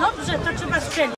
Dobrze, to trzeba strzelić.